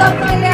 of my life.